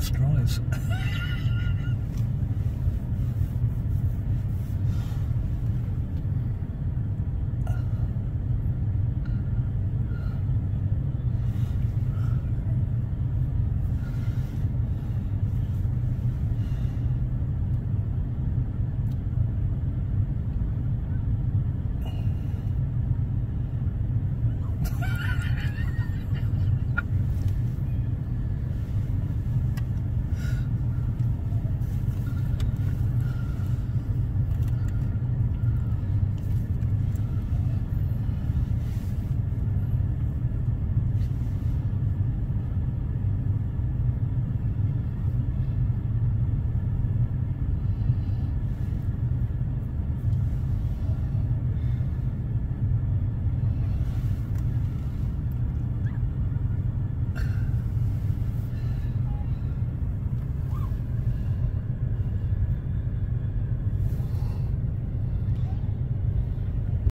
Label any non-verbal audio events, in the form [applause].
straws. [laughs]